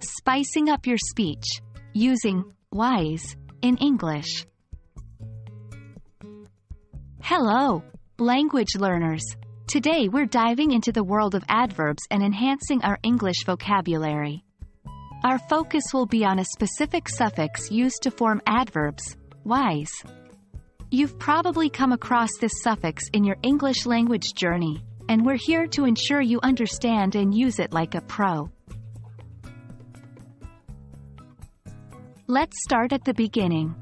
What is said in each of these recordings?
Spicing up your speech. Using wise in English. Hello, language learners. Today we're diving into the world of adverbs and enhancing our English vocabulary. Our focus will be on a specific suffix used to form adverbs, wise. You've probably come across this suffix in your English language journey, and we're here to ensure you understand and use it like a pro. Let's start at the beginning.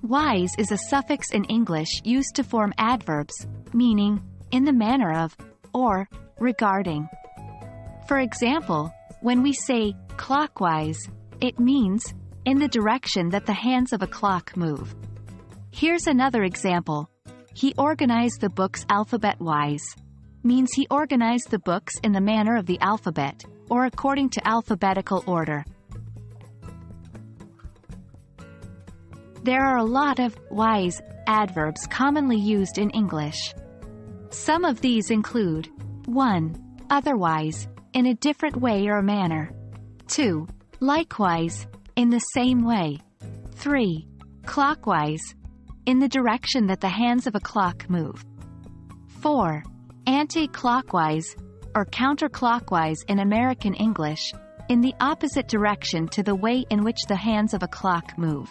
Wise is a suffix in English used to form adverbs, meaning, in the manner of, or, regarding. For example, when we say, clockwise, it means, in the direction that the hands of a clock move. Here's another example. He organized the books alphabet-wise. Means he organized the books in the manner of the alphabet, or according to alphabetical order. There are a lot of wise adverbs commonly used in English. Some of these include 1. Otherwise, in a different way or manner. 2. Likewise, in the same way. 3. Clockwise, in the direction that the hands of a clock move. 4. Anti-clockwise, or counterclockwise in American English, in the opposite direction to the way in which the hands of a clock move.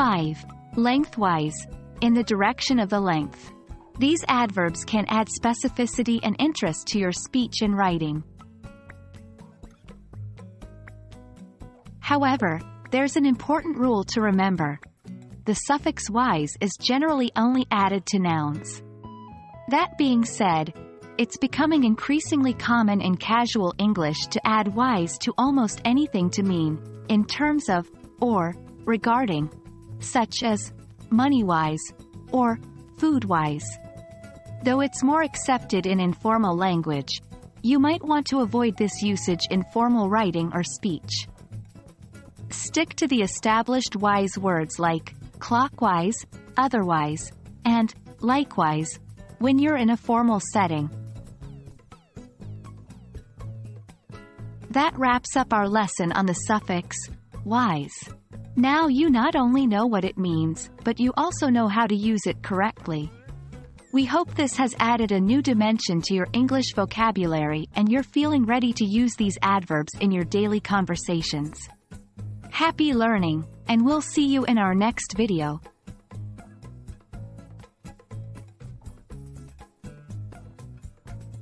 5. Lengthwise, in the direction of the length. These adverbs can add specificity and interest to your speech and writing. However, there's an important rule to remember. The suffix wise is generally only added to nouns. That being said, it's becoming increasingly common in casual English to add wise to almost anything to mean, in terms of, or, regarding, such as money-wise or food-wise. Though it's more accepted in informal language, you might want to avoid this usage in formal writing or speech. Stick to the established wise words like clockwise, otherwise, and likewise when you're in a formal setting. That wraps up our lesson on the suffix wise. Now you not only know what it means, but you also know how to use it correctly. We hope this has added a new dimension to your English vocabulary and you're feeling ready to use these adverbs in your daily conversations. Happy learning, and we'll see you in our next video.